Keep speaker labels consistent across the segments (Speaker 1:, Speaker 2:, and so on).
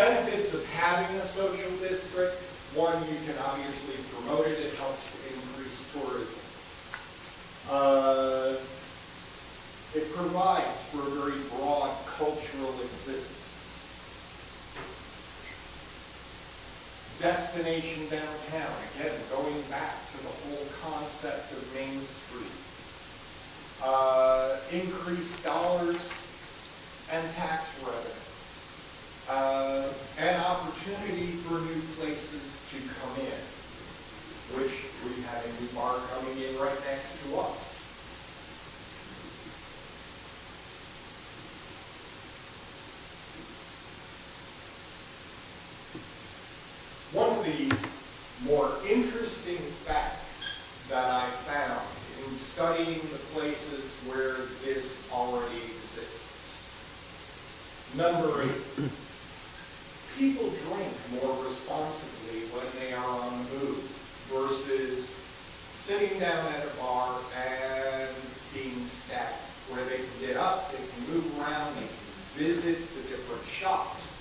Speaker 1: benefits of having a social district, one, you can obviously promote it, it helps to increase tourism. Uh, It provides for a very broad cultural existence. Destination downtown, again, going back to the whole concept of Main Street. Uh, Increased dollars and tax revenue uh, an opportunity for new places to come in, which we have a new bar coming in right next to us. One of the more interesting facts that I found in studying the places where this already exists. Number eight, people drink more responsibly when they are on the move versus sitting down at a bar and being static, where they can get up, they can move around, they can visit the different shops,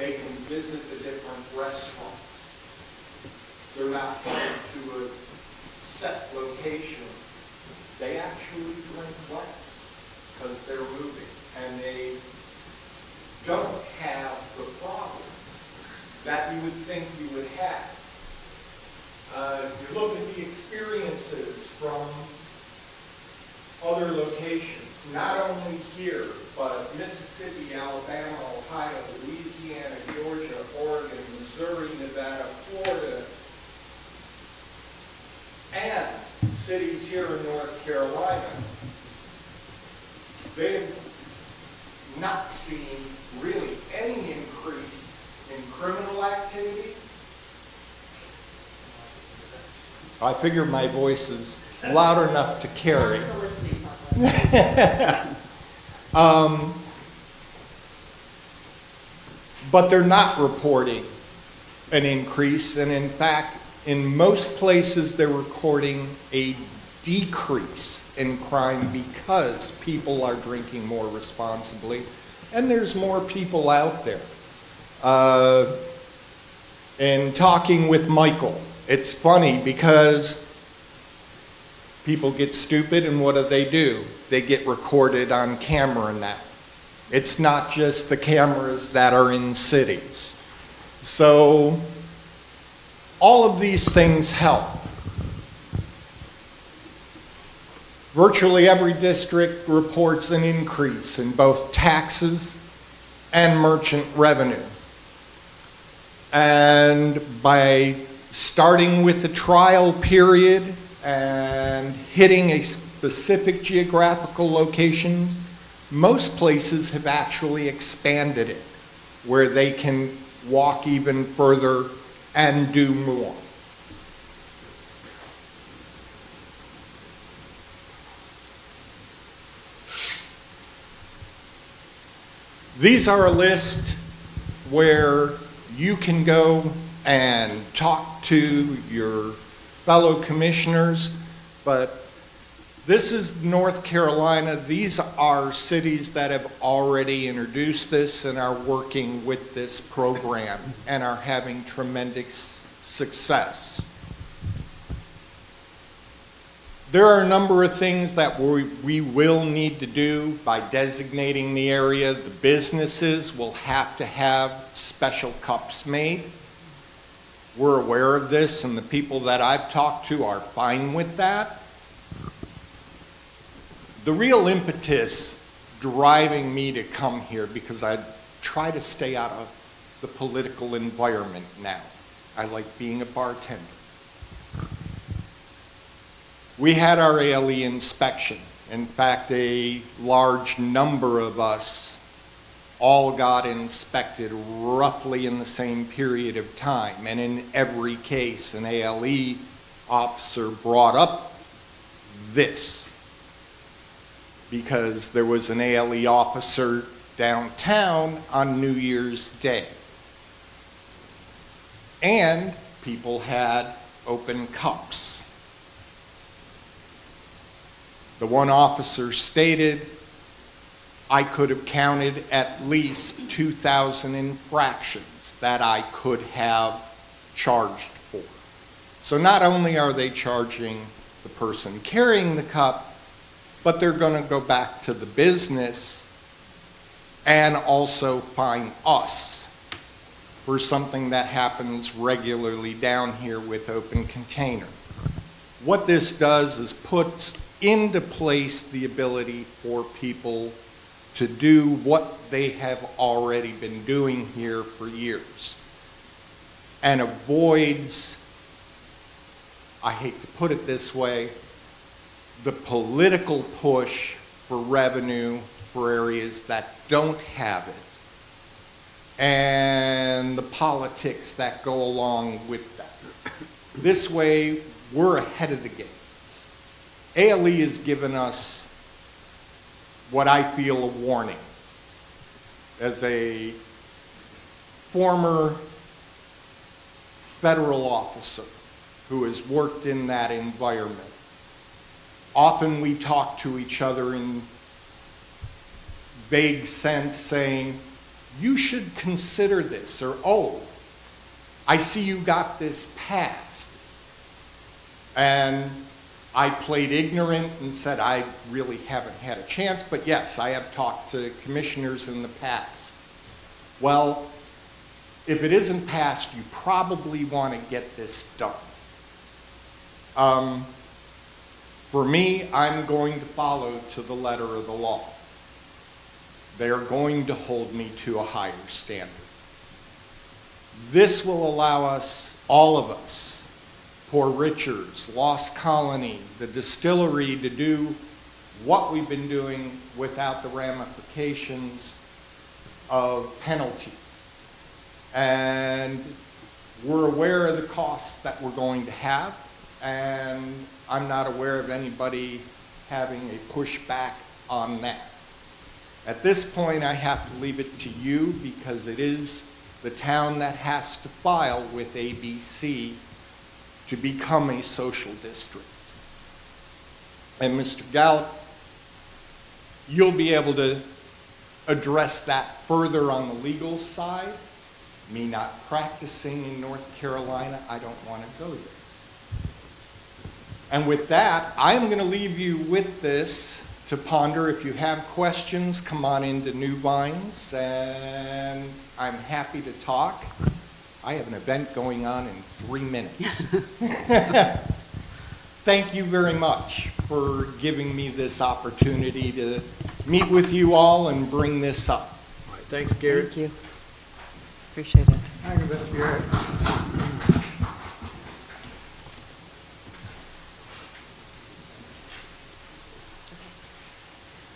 Speaker 1: they can visit the different restaurants. They're not held to a set location. They actually drink less because they're moving and they don't have the problems that you would think you would have. Uh, you look at the experiences from other locations, not only here, but Mississippi, Alabama, Ohio, Louisiana, Georgia, Oregon, Missouri, Nevada, Florida, and cities here in North Carolina, they've not seeing really any increase in criminal activity. I figure my voice is loud enough to carry.
Speaker 2: Not the listening public.
Speaker 1: Um, But they're not reporting an increase, and in fact, in most places, they're recording a decrease in crime because people are drinking more responsibly, and there's more people out there. Uh, And talking with Michael, it's funny because people get stupid and what do they do? They get recorded on camera now. It's not just the cameras that are in cities. So all of these things help. Virtually every district reports an increase in both taxes and merchant revenue. And by starting with the trial period and hitting a specific geographical location, most places have actually expanded it where they can walk even further and do more. These are a list where you can go and talk to your fellow commissioners, but this is North Carolina. These are cities that have already introduced this and are working with this program and are having tremendous success. There are a number of things that we, we will need to do by designating the area. The businesses will have to have special cups made. We're aware of this, and the people that I've talked to are fine with that. The real impetus driving me to come here, because I try to stay out of the political environment now. I like being a bartender. We had our ALE inspection. In fact, a large number of us all got inspected roughly in the same period of time. And in every case, an ALE officer brought up this because there was an ALE officer downtown on New Year's Day. And people had open cups. The one officer stated, I could have counted at least 2,000 infractions that I could have charged for. So not only are they charging the person carrying the cup, but they're going to go back to the business and also fine us for something that happens regularly down here with open container. What this does is puts into place the ability for people to do what they have already been doing here for years and avoids, I hate to put it this way, the political push for revenue for areas that don't have it and the politics that go along with that. This way, we're ahead of the game. ALE has given us what I feel a warning. As a former federal officer who has worked in that environment, often we talk to each other in vague sense saying, you should consider this, or, oh, I see you got this passed. And I played ignorant and said I really haven't had a chance, but yes, I have talked to commissioners in the past. Well, if it isn't passed, you probably want to get this done. Um, for me, I'm going to follow to the letter of the law. They are going to hold me to a higher standard. This will allow us, all of us, Poor Richards, Lost Colony, the distillery to do what we've been doing without the ramifications of penalties. And we're aware of the costs that we're going to have, and I'm not aware of anybody having a pushback on that. At this point, I have to leave it to you because it is the town that has to file with ABC to become a social district. And Mr. Gallup, you'll be able to address that further on the legal side. Me not practicing in North Carolina, I don't want to go there. And with that, I'm going to leave you with this to ponder. If you have questions, come on into New Vines, and I'm happy to talk. I have an event going on in three minutes. Thank you very much for giving me this opportunity to meet with you all and bring this up.
Speaker 3: All right, Thanks, Garrett.
Speaker 2: Thank you. Appreciate it.
Speaker 3: Thank you, Mr. Garrett.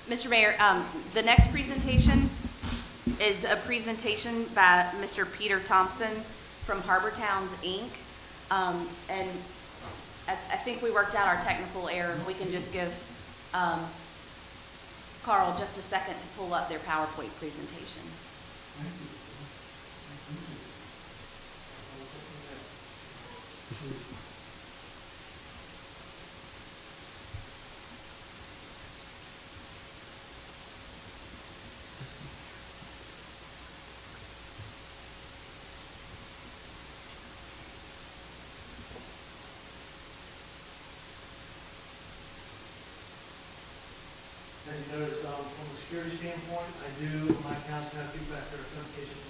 Speaker 4: Mr. Mayor, um, the next presentation is a presentation by Mr. Peter Thompson from Harbor Towns, Inc. Um, and I, I think we worked out our technical error. We can just give, um, Carl just a second to pull up their PowerPoint presentation.
Speaker 3: As you notice, um, from a security standpoint, I do, my accounts have feedback or notification table.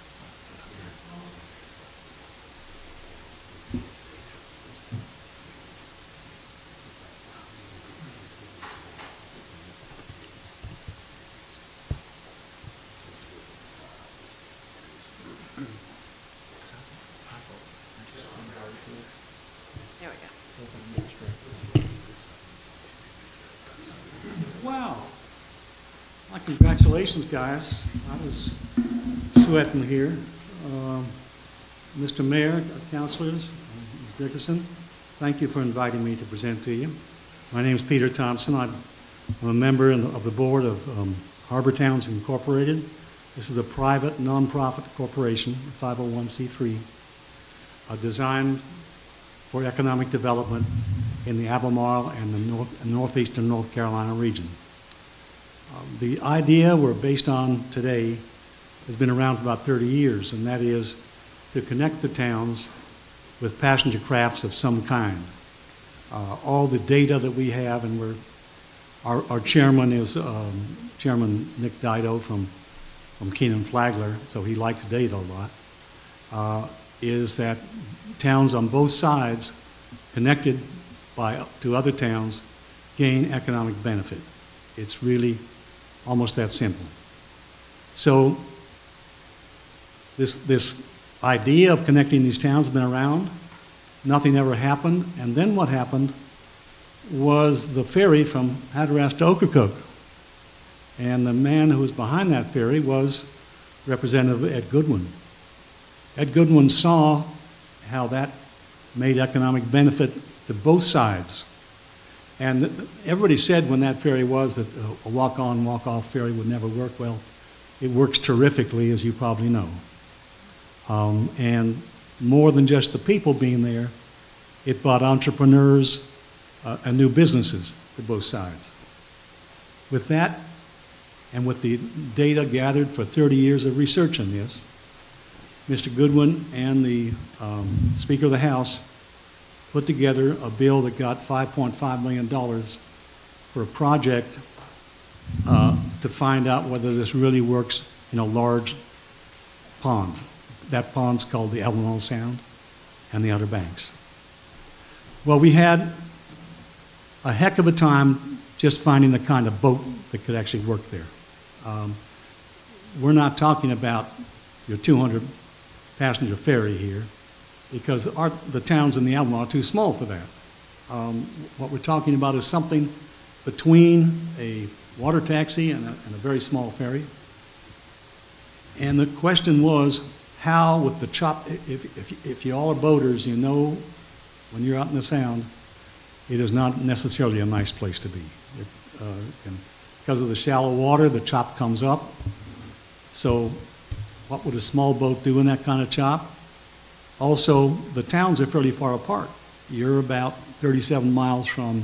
Speaker 5: Wow. My congratulations, guys. I was sweating here. Um, Mr. Mayor, councilors, Dickerson, thank you for inviting me to present to you. My name is Peter Thompson. I'm a member the, of the board of um, Harbor Towns Incorporated. This is a private, nonprofit corporation, 501c3, I designed for economic development in the Albemarle and the north- northeastern North Carolina region. Um, The idea we're based on today has been around for about 30 years, and that is to connect the towns with passenger crafts of some kind. Uh, All the data that we have, and we're, our our chairman is um, Chairman Nick Dido from from Kenan-Flagler, so he likes data a lot, uh, is that towns on both sides connected by, to other towns gain economic benefit. It's really almost that simple. So this, this idea of connecting these towns has been around. Nothing ever happened. And then what happened was the ferry from Hatteras to Ocracoke. And the man who was behind that ferry was Representative Ed Goodwin. Ed Goodwin saw how that made economic benefit to both sides. And everybody said when that ferry was that a walk-on, walk-off ferry would never work. Well, it works terrifically, as you probably know. Um, and more than just the people being there, it brought entrepreneurs uh, and new businesses to both sides. With that, and with the data gathered for 30 years of research on this, Mr. Goodwin and the um, Speaker of the House put together a bill that got $5.5 million for a project uh, to find out whether this really works in a large pond. That pond's called the Albemarle Sound and the Outer Banks. Well, we had a heck of a time just finding the kind of boat that could actually work there. Um, we're not talking about your 200 passenger ferry here because our, the towns in the Albemarle are too small for that. Um, what we're talking about is something between a water taxi and a, and a very small ferry. And the question was how, with the chop, if, if, if you all are boaters, you know when you're out in the Sound, it is not necessarily a nice place to be. It, uh, because of the shallow water, the chop comes up. So what would a small boat do in that kind of chop? Also, the towns are fairly far apart. You're about 37 miles from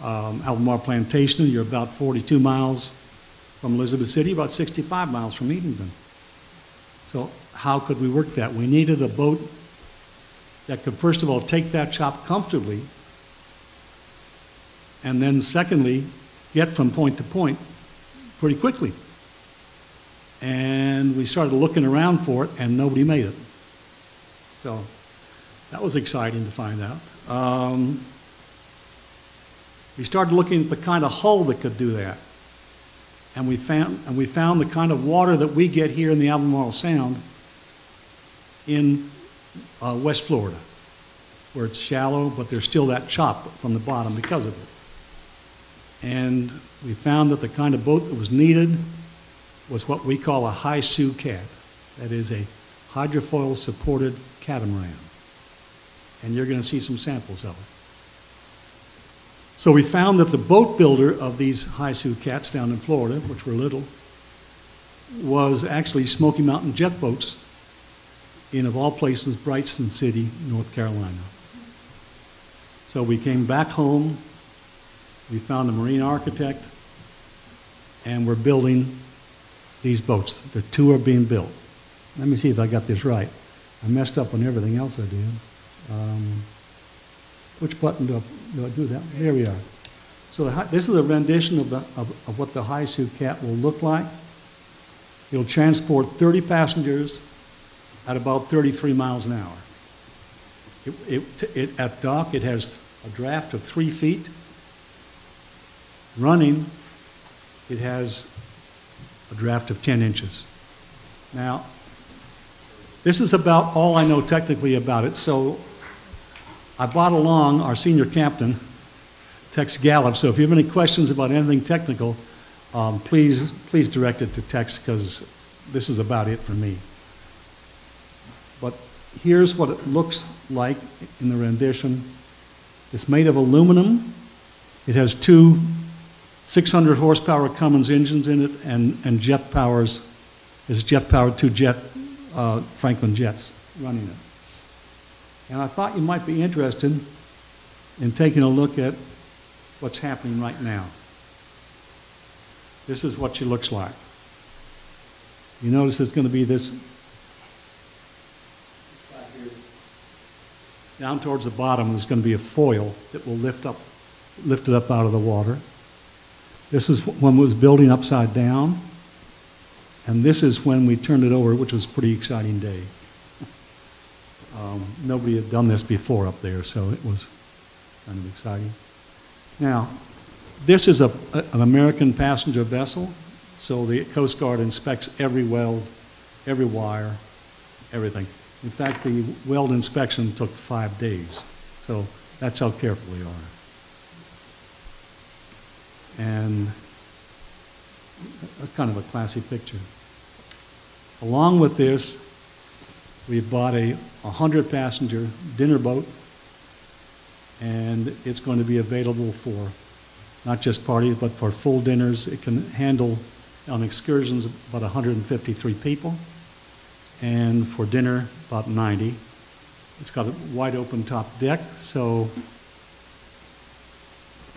Speaker 5: um, Albemarle Plantation. You're about 42 miles from Elizabeth City, about 65 miles from Edenton. So how could we work that? We needed a boat that could, first of all, take that chop comfortably, and then secondly, get from point to point pretty quickly. And we started looking around for it, and nobody made it. So that was exciting to find out. Um, we started looking at the kind of hull that could do that. And we found, and we found the kind of water that we get here in the Albemarle Sound in uh, West Florida, where it's shallow, but there's still that chop from the bottom because of it. And we found that the kind of boat that was needed was what we call a Hysucat. That is a hydrofoil supported catamaran. And you're going to see some samples of it. So we found that the boat builder of these Hysucats down in Florida, which were little, was actually Smoky Mountain Jet Boats in, of all places, Bryson City, North Carolina. So we came back home, we found a marine architect, and we're building these boats. The two are being built. Let me see if I got this right. I messed up on everything else I did. Um, which button do I, do I do that? There we are. So the, this is a rendition of, the, of, of what the high Sue cat will look like. It'll transport 30 passengers at about 33 miles an hour. It, it, it, at dock, it has a draft of three feet. Running, it has a draft of 10 inches. Now, this is about all I know technically about it, so I brought along our senior captain, Tex Gallup, so if you have any questions about anything technical, um, please, please direct it to Tex because this is about it for me. But here's what it looks like in the rendition. It's made of aluminum. It has two 600 horsepower Cummins engines in it and, and jet powers. is jet powered two jet uh, Franklin jets running it. And I thought you might be interested in taking a look at what's happening right now. This is what she looks like. You notice there's going to be this down towards the bottom. There's going to be a foil that will lift up, lift it up out of the water. This is when it was building upside down, and this is when we turned it over, which was a pretty exciting day. Um, nobody had done this before up there, so it was kind of exciting. Now, this is a, a- an American passenger vessel, so the Coast Guard inspects every weld, every wire, everything. In fact, the weld inspection took five days, so that's how careful they are. And that's kind of a classy picture. Along with this, we bought a 100-passenger dinner boat, and it's going to be available for not just parties, but for full dinners. It can handle on excursions about 153 people, and for dinner about 90. It's got a wide open top deck, so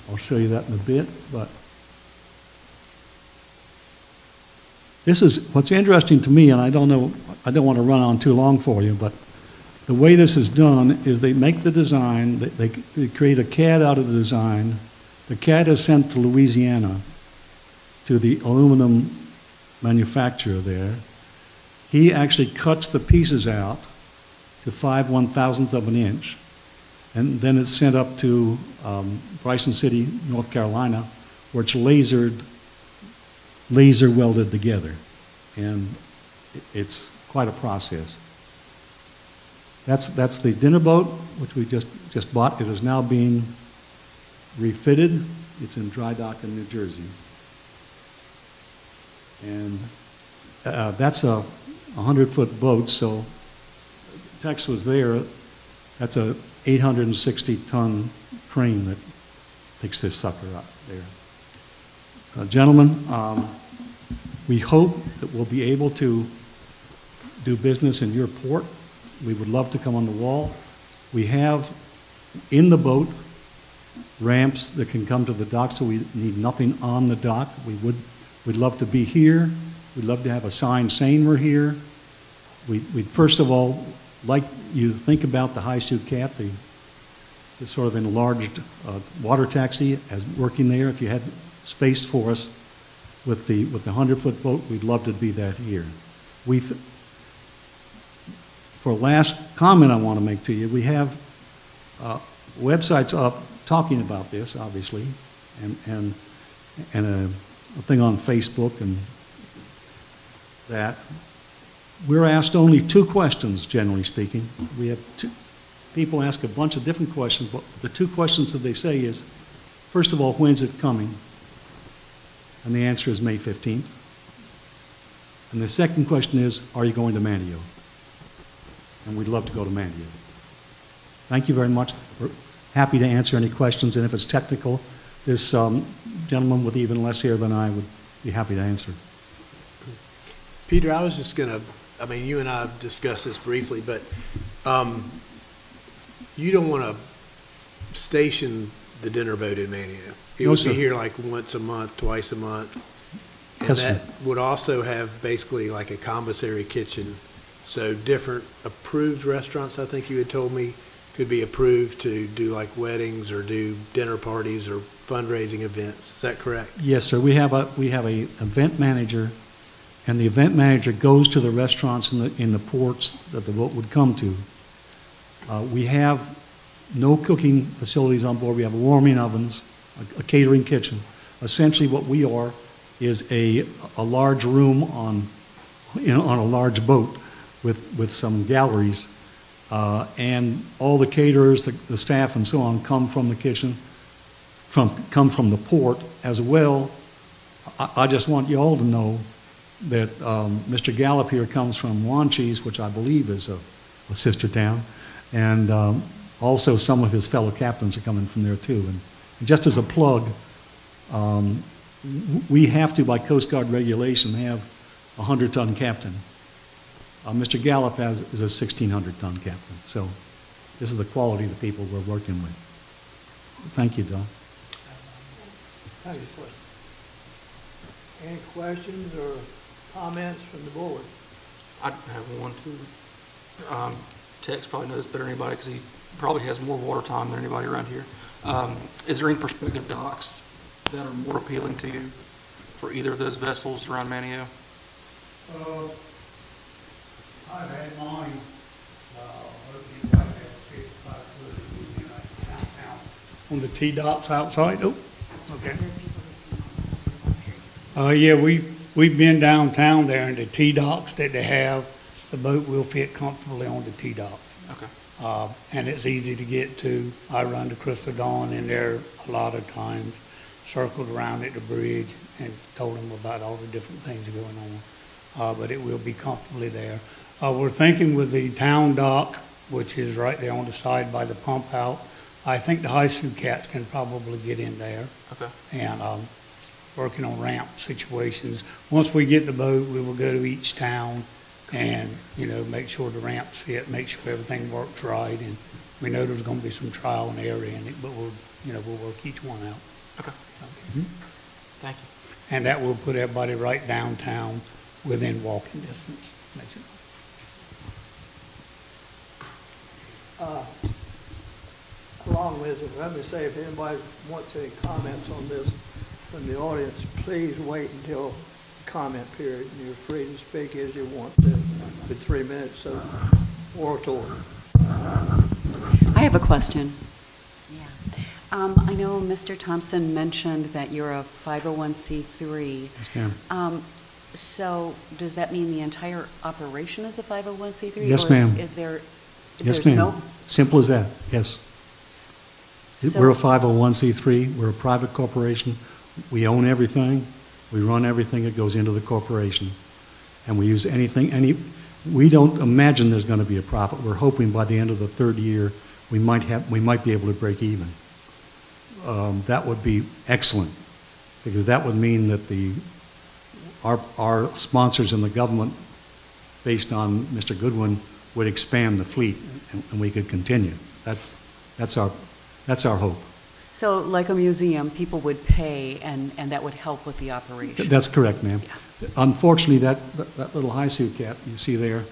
Speaker 5: I'll show you that in a bit, but this is what's interesting to me, and I don't know, I don't want to run on too long for you, but the way this is done is they make the design, they, they, they create a CAD out of the design. The CAD is sent to Louisiana to the aluminum manufacturer there. He actually cuts the pieces out to five one thousandths of an inch, and then it's sent up to um, Bryson City, North Carolina, where it's lasered, laser welded together, and it's quite a process. That's, that's the dinner boat, which we just, just bought. It is now being refitted. It's in dry dock in New Jersey. And uh, that's a 100-foot boat, so Tex was there. That's a 860-ton crane that this sucker up there. Uh, Gentlemen, um, we hope that we'll be able to do business in your port. We would love to come on the wall. We have in the boat ramps that can come to the dock, so we need nothing on the dock. We would, we'd love to be here. We'd love to have a sign saying we're here. We, we'd first of all like you to think about the Hysucat, the, the sort of enlarged uh, water taxi as working there. If you had space for us with the, with the 100-foot boat, we'd love to be that here. We, for last comment I want to make to you, we have uh, websites up talking about this, obviously, and, and, and a, a thing on Facebook and that. We're asked only two questions, generally speaking. We have two, people ask a bunch of different questions, but the two questions that they say is, first of all, when's it coming? And the answer is May 15th. And the second question is, are you going to Manteo? And we'd love to go to Manteo. Thank you very much. We're happy to answer any questions, and if it's technical, this um, gentleman with even less hair than I would be happy to answer.
Speaker 6: Peter, I was just gonna, I mean, you and I have discussed this briefly, but, um, you don't wanna station the dinner boat in Manteo. It
Speaker 5: No,
Speaker 6: would
Speaker 5: sir.
Speaker 6: be here like once a month, twice a month. And
Speaker 5: Yes, sir.
Speaker 6: that would also have basically like a commissary kitchen. So different approved restaurants, I think you had told me, could be approved to do like weddings or do dinner parties or fundraising events. Is that correct?
Speaker 5: Yes, sir. We have a, we have a event manager, and the event manager goes to the restaurants in the, in the ports that the boat would come to. Uh, we have no cooking facilities on board. We have warming ovens, a, a catering kitchen. Essentially, what we are is a, a large room on, on a large boat with, with some galleries. Uh, and all the caterers, the, the staff and so on come from the kitchen from, come from the port as well I, I just want you all to know that um, Mr. Gallup here comes from Wanchese, which I believe is a, a sister town, and um, also some of his fellow captains are coming from there too. And just as a plug, um, we have to, by Coast Guard regulation, have a 100-ton captain. Uh, Mr. Gallup has, is a 1,600-ton captain. So this is the quality of the people we're working with. Thank you, Don.
Speaker 7: Thank you, sir. Any questions or comments from the board?
Speaker 8: I have one too. Um, Tex probably knows better than anybody because he probably has more water time than anybody around here. Um, Is there any prospective docks that are more appealing to you for either of those vessels around Manteo?
Speaker 9: Uh, I've had mine, uh, looking like that fifty-five foot, you know, downtown. On the T-docks outside, oh, okay. Uh, yeah, we, we've been downtown there and the T-docks that they have, the boat will fit comfortably on the T-dock.
Speaker 8: Okay.
Speaker 9: Uh, and it's easy to get to. I run to Crystal Dawn in there a lot of times, circled around at the bridge and told them about all the different things going on. Uh, but it will be comfortably there. Uh, we're thinking with the town dock, which is right there on the side by the pump out, I think the high school cats can probably get in there
Speaker 8: Okay.
Speaker 9: and, um, working on ramp situations. Once we get the boat, we will go to each town and, you know, make sure the ramps fit, make sure everything works right. And we know there's gonna be some trial and error in it, but we'll, you know, we'll work each one out.
Speaker 8: Okay. Thank you.
Speaker 9: And that will put everybody right downtown within walking distance. Makes it
Speaker 7: Uh, Along with it, let me say, if anybody wants any comments on this from the audience, please wait until comment period. You're free to speak as you want to, for three minutes of oratory.
Speaker 2: I have a question. Yeah. Um, I know Mr. Thompson mentioned that you're a 501c3.
Speaker 5: Yes, ma'am.
Speaker 2: Um, So does that mean the entire operation is a 501c3?
Speaker 5: Yes,
Speaker 2: Or is-
Speaker 5: ma'am.
Speaker 2: Is there,
Speaker 5: Yes,
Speaker 2: there's no?
Speaker 5: Simple as that, yes.
Speaker 2: So-
Speaker 5: We're a 501c3, we're a private corporation, we own everything, we run everything that goes into the corporation, and we use anything, any, we don't imagine there's going to be a profit. We're hoping by the end of the third year, we might have, we might be able to break even. Um, That would be excellent, because that would mean that the, our, our sponsors in the government, based on Mr. Goodwin, would expand the fleet, and and we could continue. That's, that's our, that's our hope.
Speaker 2: So like a museum, people would pay and, and that would help with the operation?
Speaker 5: That's correct, ma'am. Unfortunately, that, that- that little Hysucat you see there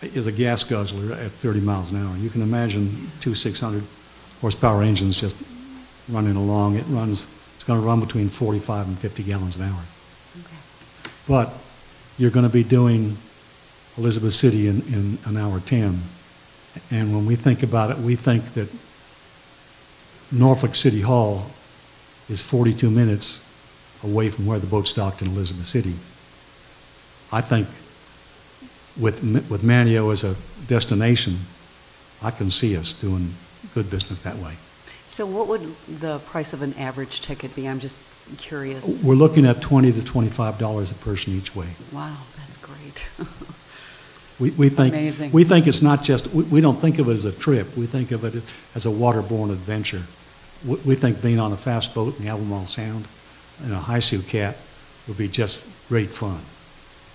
Speaker 5: is a gas guzzler at 30 miles an hour. You can imagine two 600 horsepower engines just running along. It runs, it's going to run between 45 and 50 gallons an hour.
Speaker 2: Okay.
Speaker 5: But you're going to be doing Elizabeth City in, in an hour 10. And when we think about it, we think that Norfolk City Hall is 42 minutes away from where the boat's docked in Elizabeth City. I think with, with Manteo as a destination, I can see us doing good business that way.
Speaker 2: So what would the price of an average ticket be? I'm just curious.
Speaker 5: We're looking at 20 to 25 dollars a person each way.
Speaker 2: Wow, that's great.
Speaker 5: We, we think,
Speaker 2: Amazing.
Speaker 5: we think it's not just, we, we don't think of it as a trip. We think of it as a waterborne adventure. We, we think being on a fast boat in the Albemarle Sound in a Hysucat would be just great fun.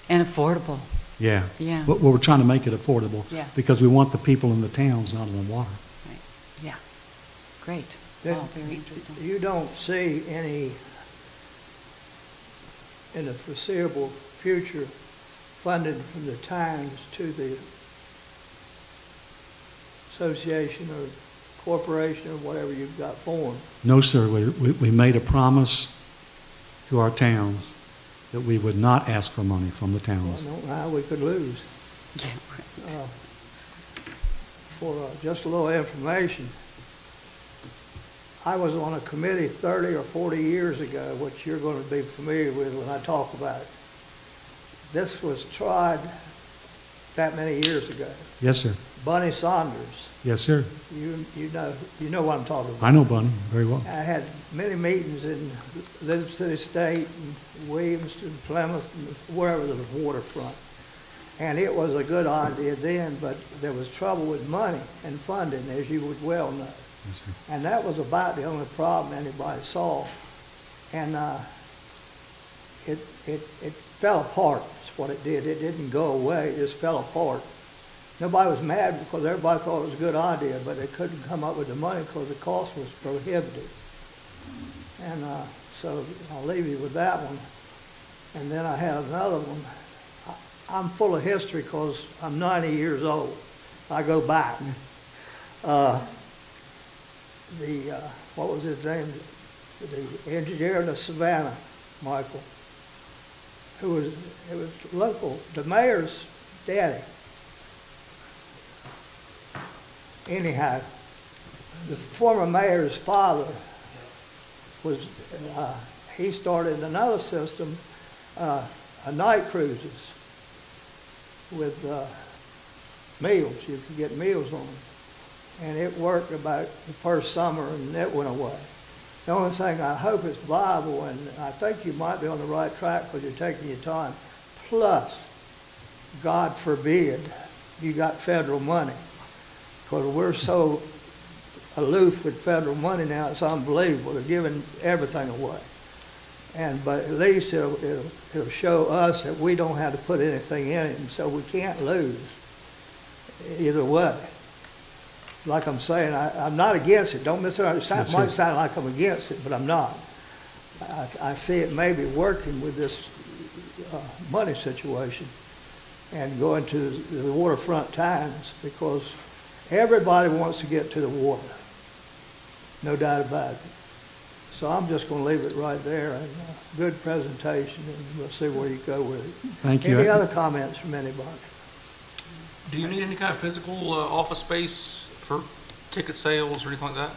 Speaker 2: And affordable.
Speaker 5: Yeah.
Speaker 2: Yeah.
Speaker 5: But we're trying to make it affordable.
Speaker 2: Yeah.
Speaker 5: Because we want the people in the towns, not in the water.
Speaker 2: Right. Yeah. Great.
Speaker 7: Then
Speaker 2: Wow, very interesting.
Speaker 7: You don't see any, in the foreseeable future, funding from the towns to the association or corporation or whatever you've got formed.
Speaker 5: No, sir, we, we, we made a promise to our towns that we would not ask for money from the
Speaker 7: I
Speaker 5: towns.
Speaker 7: don't know how we could lose. Uh, For uh, just a little information, I was on a committee 30 or 40 years ago, which you're going to be familiar with when I talk about it. This was tried that many years ago.
Speaker 5: Yes, sir.
Speaker 7: Bunny Saunders,
Speaker 5: Yes, sir.
Speaker 7: you, you know, you know what I'm talking about.
Speaker 5: I know Bunny very well.
Speaker 7: I had many meetings in Elizabeth City State and Williamston, Plymouth, and wherever there was waterfront. And it was a good idea then, but there was trouble with money and funding, as you would well know.
Speaker 5: Yes, sir.
Speaker 7: And that was about the only problem anybody saw. And, uh, it, it, it fell apart, is what it did. It didn't go away, it just fell apart. Nobody was mad because everybody thought it was a good idea, but they couldn't come up with the money because the cost was prohibitive. And, uh, so I'll leave you with that one. And then I had another one. I- I'm full of history because I'm 90 years old. I go back. Uh, the, uh, what was his name? The engineer in the Savannah, Michael, who was, it was local, the mayor's daddy. Anyhow, the former mayor's father was, uh, he started another system, uh, night cruises with, uh, meals. You could get meals on them. And it worked about the first summer and it went away. The only thing I hope it's viable, and I think you might be on the right track because you're taking your time. Plus, God forbid, you got federal money. Because we're so aloof with federal money now, it's unbelievable. They're giving everything away. And, but at least it'll, it'll, it'll show us that we don't have to put anything in it, and so we can't lose either way. Like I'm saying, I, I'm not against it. Don't misunderstand. It might sound like I'm against it, but I'm not. I, I see it maybe working with this, uh, money situation and going to the waterfront times because everybody wants to get to the water. No doubt about it. So I'm just gonna leave it right there and, uh, good presentation and we'll see where you go with it.
Speaker 5: Thank you.
Speaker 7: Any other comments from anybody?
Speaker 8: Do you need any kind of physical uh, office space for ticket sales or anything like that?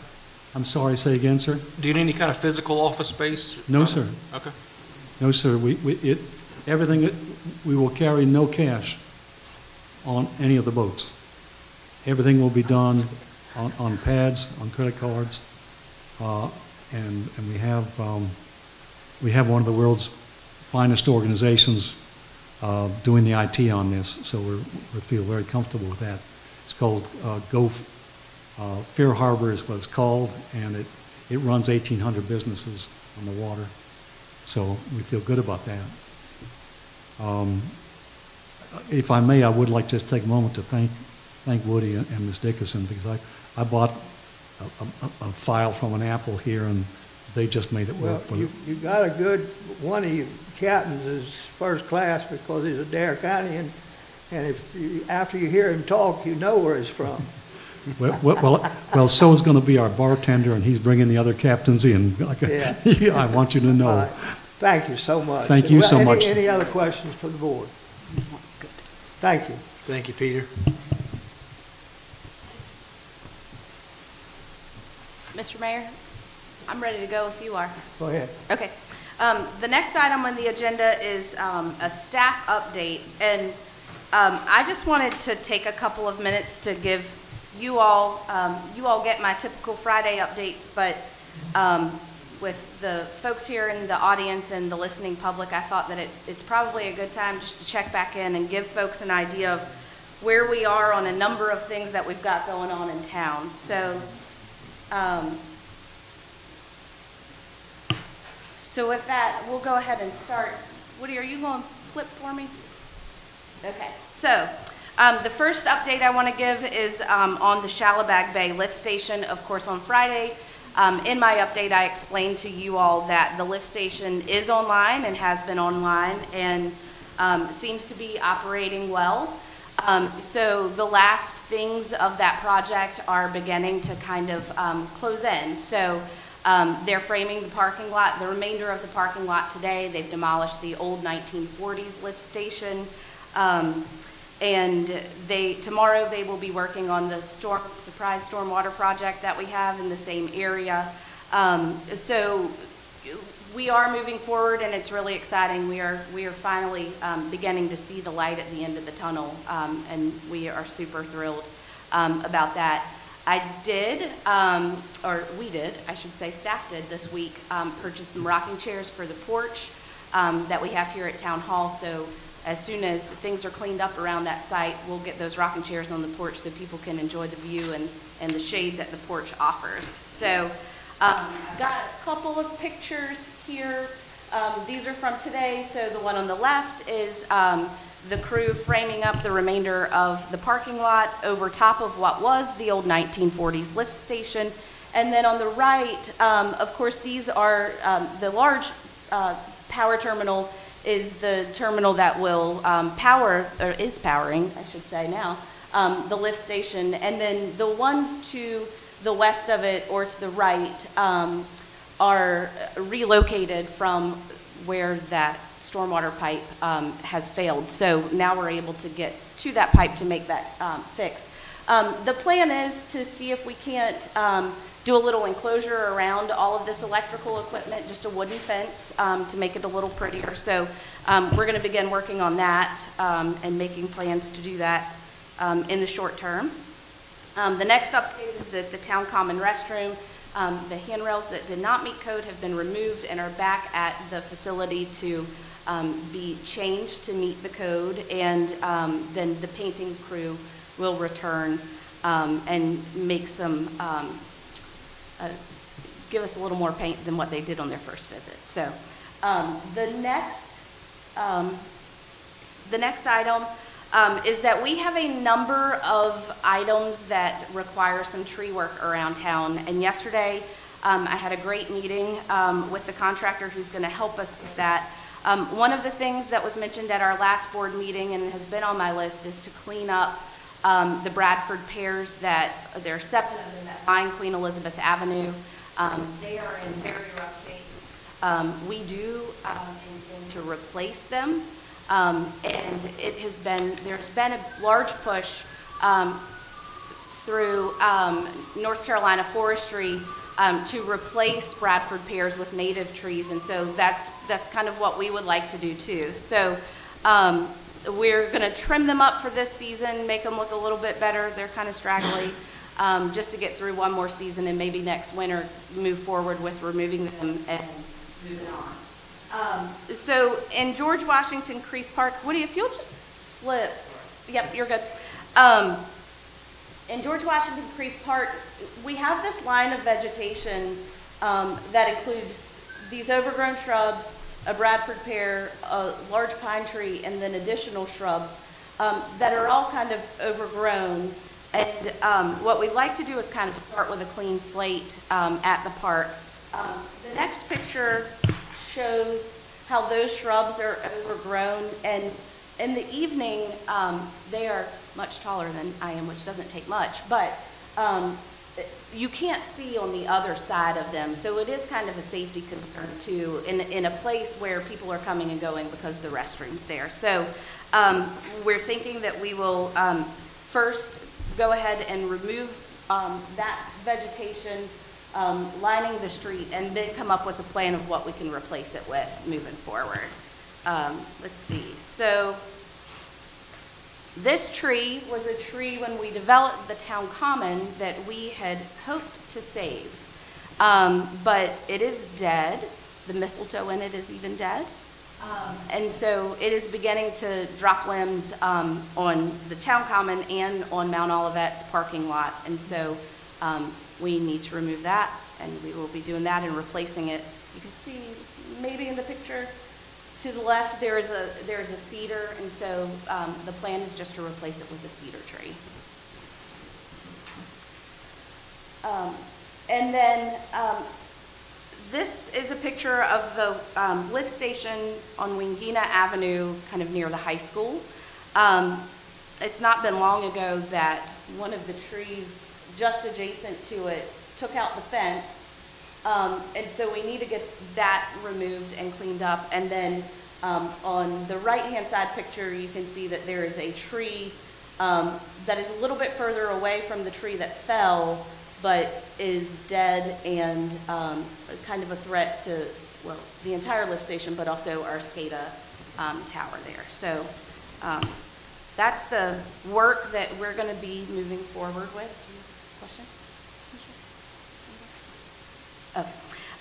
Speaker 5: I'm sorry, say again, sir?
Speaker 8: Do you need any kind of physical office space?
Speaker 5: No, sir.
Speaker 8: Okay.
Speaker 5: No, sir, we, we, it, everything, we will carry no cash on any of the boats. Everything will be done on, on pads, on credit cards, uh, and, and we have, um, we have one of the world's finest organizations, uh, doing the IT on this, so we feel very comfortable with that. It's called, uh, Go, uh, FareHarbor is what it's called, and it, it runs eighteen hundred businesses on the water. So we feel good about that. Um, If I may, I would like to just take a moment to thank, thank Woody and and Ms. Dickerson, because I, I bought a, a, a file from an Apple here, and they just made it
Speaker 7: Well,
Speaker 5: work.
Speaker 7: you, you got a good, one of you captains is first class because he's a Dare County, and, and if you, after you hear him talk, you know where he's from.
Speaker 5: Well, well- well, well, so is going to be our bartender, and he's bringing the other captains in. Like,
Speaker 7: Yeah.
Speaker 5: I want you to
Speaker 7: All
Speaker 5: know.
Speaker 7: right. Thank you so much.
Speaker 5: Thank you so
Speaker 7: Any-
Speaker 5: much.
Speaker 7: Any other questions for the board?
Speaker 2: That's good.
Speaker 7: Thank you.
Speaker 6: Thank you, Peter.
Speaker 4: Mr. Mayor, I'm ready to go if you are.
Speaker 7: Go ahead.
Speaker 4: Okay. Um, The next item on the agenda is um, a staff update, and um, I just wanted to take a couple of minutes to give you all, um, you all get my typical Friday updates, but um, with the folks here in the audience and the listening public, I thought that it- it's probably a good time just to check back in and give folks an idea of where we are on a number of things that we've got going on in town. So um, So with that, we'll go ahead and start. Woody, are you going to flip for me? Okay, so um, the first update I want to give is um, on the Shallowbag Bay lift station. Of course, on Friday, um, in my update, I explained to you all that the lift station is online and has been online and um, seems to be operating well. Um, So the last things of that project are beginning to kind of um, close in. So um, they're framing the parking lot, the remainder of the parking lot today. They've demolished the old 1940s lift station. Um, And they, tomorrow, they will be working on the storm, surprise stormwater project that we have in the same area. Um, So we are moving forward, and it's really exciting. We are, we are finally um, beginning to see the light at the end of the tunnel, um, and we are super thrilled um, about that. I did, um, or we did, I should say, staff did this week, um, purchase some rocking chairs for the porch um, that we have here at Town Hall. So as soon as things are cleaned up around that site, we'll get those rocking chairs on the porch so people can enjoy the view and, and the shade that the porch offers. So um, got a couple of pictures here. Um, These are from today, so the one on the left is um, the crew framing up the remainder of the parking lot over top of what was the old 1940s lift station. And then on the right, um, of course, these are, um, the large uh, power terminal is the terminal that will um, power, or is powering, I should say now, the lift station. And then the ones to the west of it or to the right um, are relocated from where that stormwater pipe um, has failed. So now we're able to get to that pipe to make that um, fix. Um, The plan is to see if we can't um, do a little enclosure around all of this electrical equipment, just a wooden fence um, to make it a little prettier. So we're going to begin working on that and making plans to do that in the short term. Um, The next update is that the town common restroom, um, the handrails that did not meet code have been removed and are back at the facility to um, be changed to meet the code, and um, then the painting crew will return um, and make some, um, uh, give us a little more paint than what they did on their first visit. So the next, the next item um, is that we have a number of items that require some tree work around town. And yesterday, um, I had a great meeting um, with the contractor who's going to help us with that. Um, One of the things that was mentioned at our last board meeting and has been on my list is to clean up um, the Bradford pears that, seven of them that line Queen Elizabeth Avenue. Um, They are in very rough shape. We do intend to replace them, um, and it has been, there's been a large push um, through um, North Carolina Forestry um, to replace Bradford pears with native trees, and so that's, that's kind of what we would like to do too. So um, we're going to trim them up for this season, make them look a little bit better, they're kind of straggly, um, just to get through one more season, and maybe next winter, move forward with removing them and moving on. Um, So in George Washington Creek Park, Woody, if you'll just flip, yep, you're good. Um, In George Washington Creek Park, we have this line of vegetation um, that includes these overgrown shrubs, a Bradford pear, a large pine tree, and then additional shrubs um, that are all kind of overgrown. And um, what we'd like to do is kind of start with a clean slate um, at the park. The next picture shows how those shrubs are overgrown, and in the evening, um, they are much taller than I am, which doesn't take much, but um, you can't see on the other side of them, so it is kind of a safety concern too, in, in a place where people are coming and going because the restroom's there. So um, we're thinking that we will um, first go ahead and remove um, that vegetation um, lining the street, and then come up with a plan of what we can replace it with moving forward. Um, Let's see, so this tree was a tree when we developed the town common that we had hoped to save. Um, But it is dead, the mistletoe in it is even dead. Um, And so it is beginning to drop limbs um, on the town common and on Mount Olivet's parking lot. And so um, we need to remove that, and we will be doing that and replacing it. You can see maybe in the picture to the left, there is a, there is a cedar, and so um, the plan is just to replace it with a cedar tree. Um, And then, um, this is a picture of the um, lift station on Wingina Avenue, kind of near the high school. Um, It's not been long ago that one of the trees just adjacent to it took out the fence. Um, And so we need to get that removed and cleaned up. And then um, on the right-hand side picture, you can see that there is a tree um, that is a little bit further away from the tree that fell, but is dead and um, kind of a threat to well, the entire lift station, but also our SCADA um, tower there. So um, that's the work that we're going to be moving forward with. Question?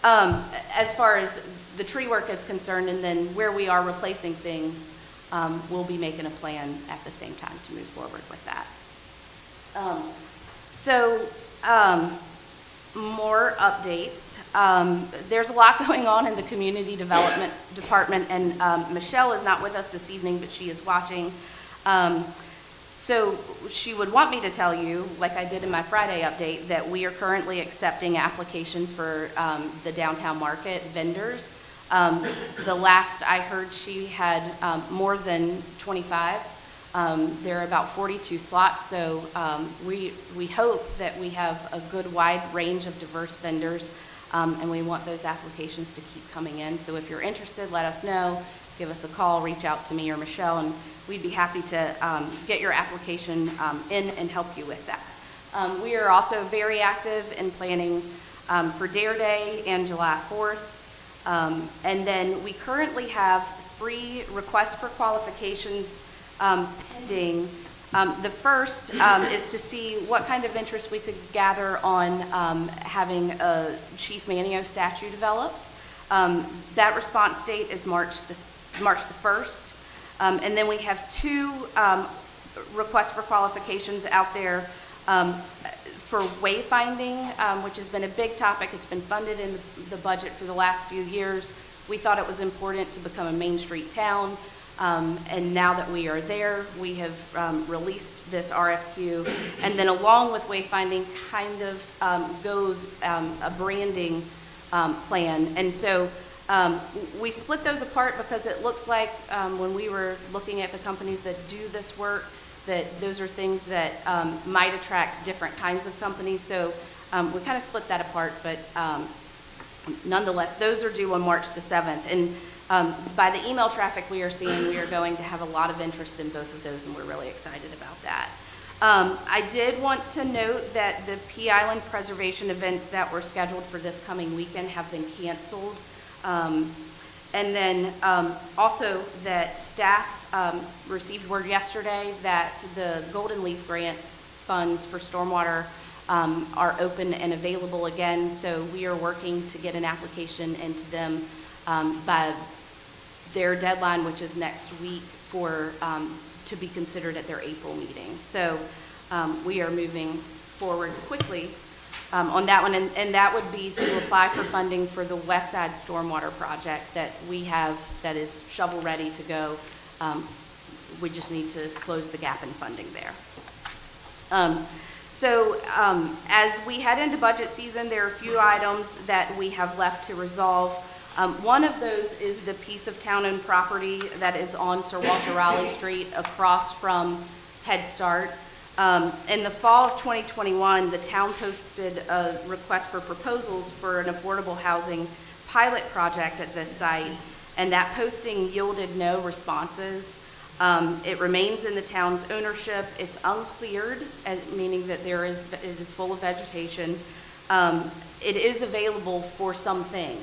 Speaker 4: Um, As far as the tree work is concerned, and then where we are replacing things, um, we'll be making a plan at the same time to move forward with that. Um, So, um, more updates. Um, There's a lot going on in the Community Development Department, and um, Michelle is not with us this evening, but she is watching. So she would want me to tell you, like I did in my Friday update, that we are currently accepting applications for um, the downtown market vendors. Um, The last I heard, she had um, more than 25. Um, There are about 42 slots, so um, we, we hope that we have a good wide range of diverse vendors, um, and we want those applications to keep coming in. So if you're interested, let us know, give us a call, reach out to me or Michelle, and we'd be happy to um, get your application um, in and help you with that. Um, We are also very active in planning um, for Dare Day and July 4th. Um, And then we currently have three requests for qualifications um, pending. The first is to see what kind of interest we could gather on having a Chief Manteo statue developed. That response date is March the, March the 1st. Um, And then we have two um, requests for qualifications out there um, for wayfinding, um, which has been a big topic. It's been funded in the budget for the last few years. We thought it was important to become a Main Street town. Um, And now that we are there, we have um, released this RFQ. And then along with wayfinding kind of goes a branding plan. And so um, we split those apart because it looks like um, when we were looking at the companies that do this work, that those are things that um, might attract different kinds of companies. So um, we kind of split that apart, but um, nonetheless, those are due on March the 7th. And um, by the email traffic we are seeing, we are going to have a lot of interest in both of those, and we're really excited about that. I did want to note that the Pea Island preservation events that were scheduled for this coming weekend have been canceled. Um, And then um, also that staff um, received word yesterday that the Golden Leaf Grant funds for stormwater um, are open and available again. So we are working to get an application into them um, by their deadline, which is next week, for, um, to be considered at their April meeting. So we are moving forward quickly um, on that one, and and that would be to apply for funding for the West Side Stormwater Project that we have, that is shovel-ready to go. Um, We just need to close the gap in funding there. Um, So um, as we head into budget season, there are a few items that we have left to resolve. Um, One of those is the piece of town and property that is on Sir Walter Raleigh Street across from Head Start. Um, In the fall of 2021, the town posted a request for proposals for an affordable housing pilot project at this site, and that posting yielded no responses. Um, It remains in the town's ownership. It's uncleared, meaning that there is, it is full of vegetation. Um, It is available for something,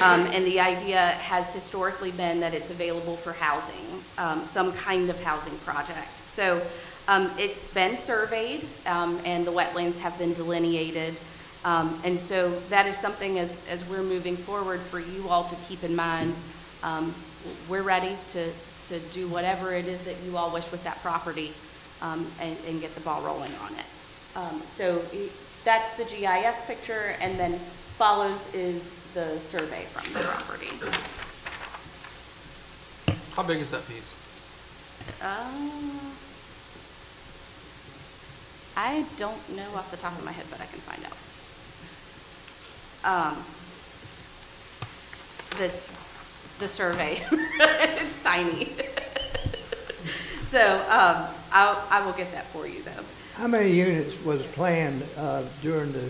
Speaker 4: um, and the idea has historically been that it's available for housing, um, some kind of housing project. So um, it's been surveyed, um, and the wetlands have been delineated. Um, And so that is something, as, as we're moving forward, for you all to keep in mind. Um, We're ready to, to do whatever it is that you all wish with that property um, and, and get the ball rolling on it. Um, So that's the GIS picture, and then follows is the survey from the property.
Speaker 8: How big is that piece?
Speaker 4: Um, I don't know off the top of my head, but I can find out. Um, the, the survey, it's tiny. So, um, I'll, I will get that for you though.
Speaker 7: How many units was planned uh, during the,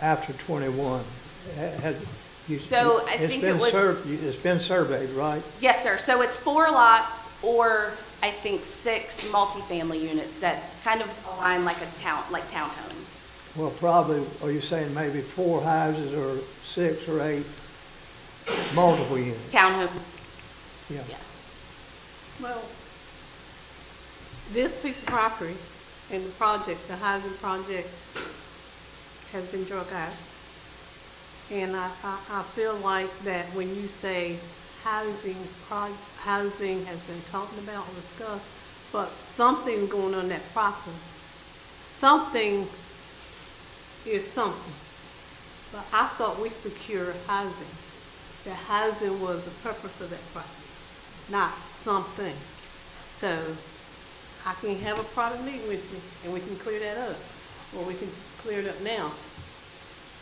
Speaker 7: after 21? Ha- has- you-
Speaker 4: So, I think it was-
Speaker 7: It's been surveyed, right?
Speaker 4: Yes, sir. So it's four lots or I think six multifamily units that kind of align like a town, like townhomes.
Speaker 7: Well, probably, are you saying maybe four houses or six or eight? Multiple units,
Speaker 4: Townhomes,
Speaker 7: yeah.
Speaker 4: yes.
Speaker 10: Well, this piece of property and the project, the housing project has been drug out. And I, I, I feel like that when you say housing, housing has been talked about or discussed, but something going on that property. Something is something. But I thought we secured housing. That housing was the purpose of that property, not something. So I can have a private meeting with you and we can clear that up. Or we can just clear it up now.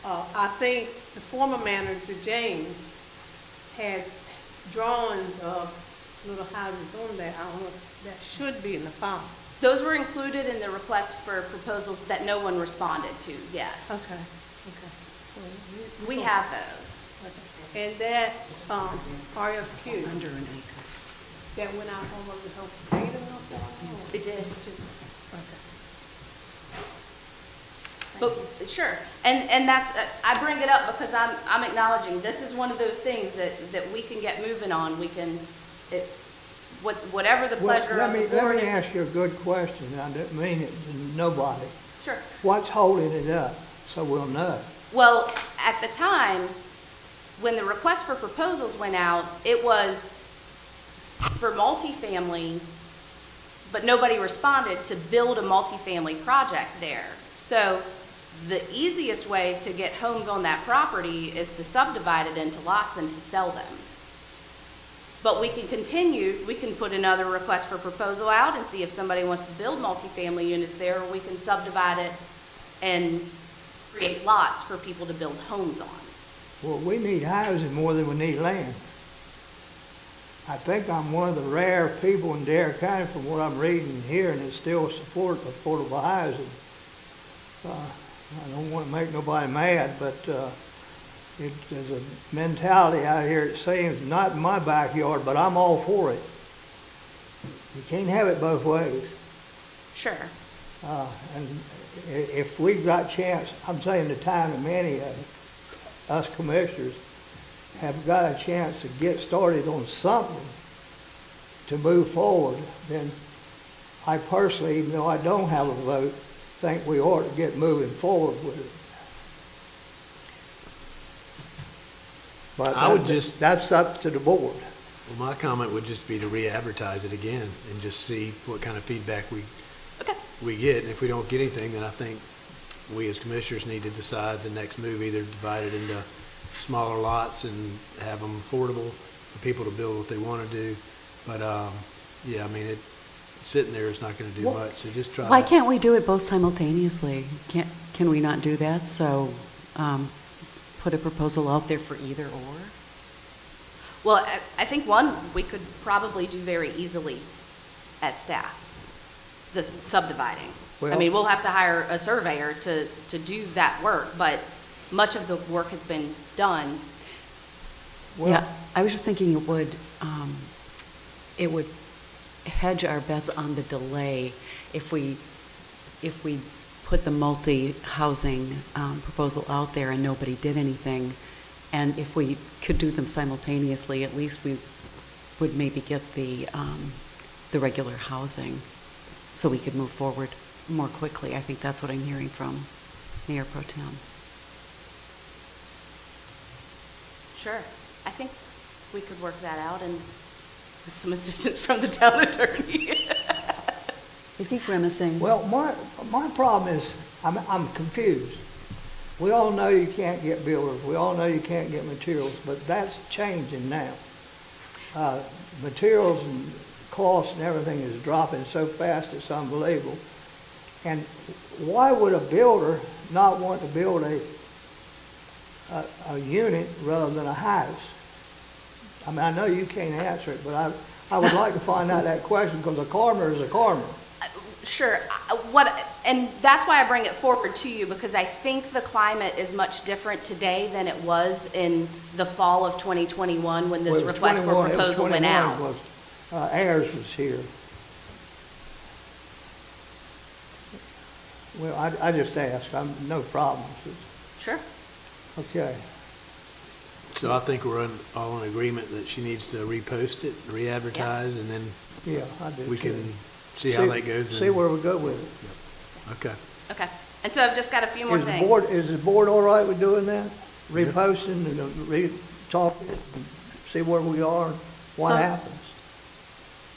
Speaker 10: Uh, I think the former manager, James, had drawings of little houses on there. I don't know, if that should be in the file.
Speaker 4: Those were included in the request for proposals that no one responded to, yes.
Speaker 10: Okay, okay. Well,
Speaker 4: We have those.
Speaker 10: Okay. And that, um, RFQ,
Speaker 2: Under an acre.
Speaker 10: that went out all over the whole state and all that?
Speaker 4: It did.
Speaker 10: Just- Okay.
Speaker 4: But, sure, and, and that's, uh, I bring it up because I'm, I'm acknowledging, this is one of those things that, that we can get moving on, we can, it, what, whatever the
Speaker 7: Well,
Speaker 4: pleasure
Speaker 7: let
Speaker 4: of
Speaker 7: me,
Speaker 4: the
Speaker 7: let me
Speaker 4: is.
Speaker 7: ask you a good question, I didn't mean it to nobody.
Speaker 4: Sure.
Speaker 7: What's holding it up, so we'll know?
Speaker 4: Well, at the time, when the request for proposals went out, it was for multifamily, but nobody responded to build a multifamily project there. So the easiest way to get homes on that property is to subdivide it into lots and to sell them. But we can continue, we can put another request for proposal out and see if somebody wants to build multifamily units there, or we can subdivide it and create lots for people to build homes on.
Speaker 7: Well, we need housing more than we need land. I think I'm one of the rare people in Dare County, from what I'm reading here, and hearing, that still support affordable housing. Uh, I don't want to make nobody mad, but uh, it, there's a mentality out here, it seems, not in my backyard, but I'm all for it. You can't have it both ways.
Speaker 4: Sure.
Speaker 7: Uh, And if we've got chance, I'm saying the time that many of us commissioners have got a chance to get started on something to move forward, then I personally, even though I don't have a vote, think we ought to get moving forward with it. But
Speaker 6: I would just-
Speaker 7: That's up to the board.
Speaker 6: Well, my comment would just be to re-advertise it again and just see what kind of feedback we,
Speaker 4: Okay.
Speaker 6: we get. And if we don't get anything, then I think we as commissioners need to decide the next move, either divide it into smaller lots and have them affordable for people to build what they want to do. But, um, yeah, I mean, it, sitting there is not going to do
Speaker 2: Well,
Speaker 6: much, so just try.
Speaker 2: Why
Speaker 6: to-
Speaker 2: can't we do it both simultaneously? Can't, can we not do that? So, um, put a proposal out there for either or?
Speaker 4: Well, I, I think one, we could probably do very easily as staff, the subdividing. I
Speaker 7: Well-
Speaker 4: mean, we'll have to hire a surveyor to, to do that work, but much of the work has been done.
Speaker 7: Well-
Speaker 2: Yeah, I was just thinking it would, um, it would hedge our bets on the delay if we, if we put the multi-housing, um, proposal out there and nobody did anything. And if we could do them simultaneously, at least we would maybe get the, um, the regular housing, so we could move forward more quickly. I think that's what I'm hearing from Mayor Pro Tem.
Speaker 4: Sure. I think we could work that out and with some assistance from the town attorney.
Speaker 2: Is he grimacing?
Speaker 7: Well, my, my problem is, I'm, I'm confused. We all know you can't get builders, we all know you can't get materials, but that's changing now. Uh, materials and costs and everything is dropping so fast, it's unbelievable. And why would a builder not want to build a, a, a unit rather than a house? I mean, I know you can't answer it, but I, I would like to find out that question, because a coroner is a coroner.
Speaker 4: Sure. What, and that's why I bring it forward to you, because I think the climate is much different today than it was in the fall of 2021 when this
Speaker 7: Well,
Speaker 4: request for
Speaker 7: 21 it was
Speaker 4: proposal went
Speaker 7: 21
Speaker 4: out.
Speaker 7: was, uh, Ayers was here. Well, I, I just asked, I'm, no problems.
Speaker 4: Sure.
Speaker 7: Okay.
Speaker 6: So I think we're in- all in agreement that she needs to repost it, re-advertise, and then
Speaker 7: Yeah, I do
Speaker 6: we can see how that goes.
Speaker 7: See
Speaker 6: and-
Speaker 7: where we go with it.
Speaker 6: Okay.
Speaker 4: Okay, and so I've just got a few more
Speaker 7: Is the
Speaker 4: things.
Speaker 7: board, is the board all right with doing that? Reposting and uh, re-talking and see where we are, what
Speaker 11: So-
Speaker 7: happens?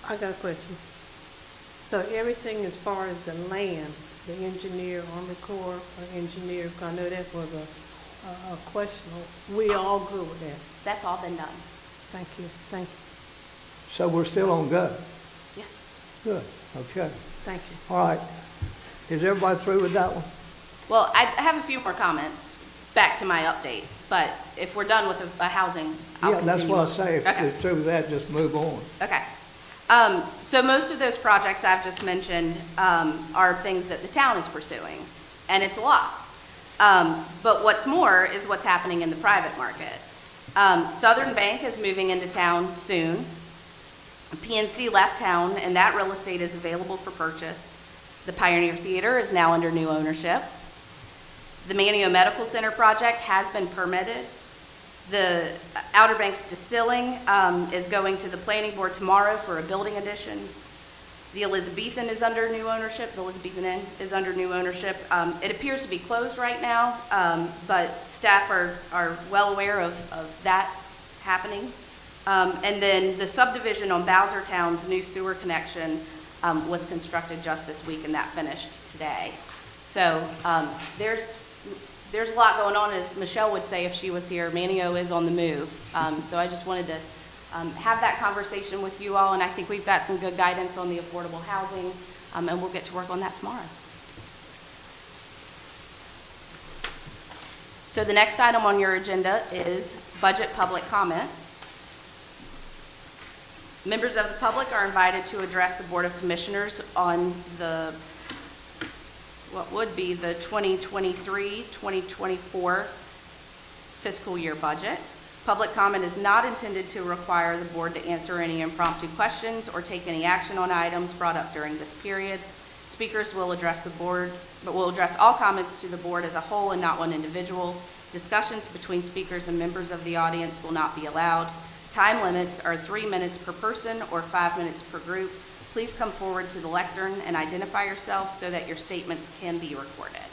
Speaker 11: I got a question. So everything as far as the land, the engineer, Army Corps, or engineer, 'cause I know that was a, a, a question, we all good with that?
Speaker 4: That's all been done.
Speaker 11: Thank you, thank you,
Speaker 7: So we're still on go?
Speaker 4: Yes.
Speaker 7: Good, okay.
Speaker 11: thank you.
Speaker 7: All right. Is everybody through with that one?
Speaker 4: Well, I I have a few more comments back to my update, but if we're done with the uh, housing, I'll
Speaker 7: Yeah,
Speaker 4: continue.
Speaker 7: that's what I say, if
Speaker 4: Okay.
Speaker 7: you're through with that, just move on.
Speaker 4: Okay. Um, so most of those projects I've just mentioned, um, are things that the town is pursuing, and it's a lot. Um, but what's more is what's happening in the private market. Um, Southern Bank is moving into town soon. PNC left town, and that real estate is available for purchase. The Pioneer Theater is now under new ownership. The Manteo Medical Center project has been permitted. The Outer Banks Distilling um, is going to the planning board tomorrow for a building addition. The Elizabethan is under new ownership, the Elizabethan Inn is under new ownership. Um, It appears to be closed right now, um, but staff are, are well aware of, of that happening. Um, And then the subdivision on Bowsertown's new sewer connection um, was constructed just this week, and that finished today. So um, there's, there's a lot going on, as Michelle would say if she was here. Manteo is on the move. Um, So I just wanted to um, have that conversation with you all, and I think we've got some good guidance on the affordable housing, um, and we'll get to work on that tomorrow. So the next item on your agenda is budget public comment. Members of the public are invited to address the Board of Commissioners on the, what would be the 2023-2024 fiscal year budget. Public comment is not intended to require the board to answer any impromptu questions or take any action on items brought up during this period. Speakers will address the board, but will address all comments to the board as a whole and not one individual. Discussions between speakers and members of the audience will not be allowed. Time limits are three minutes per person or five minutes per group. Please come forward to the lectern and identify yourself so that your statements can be recorded.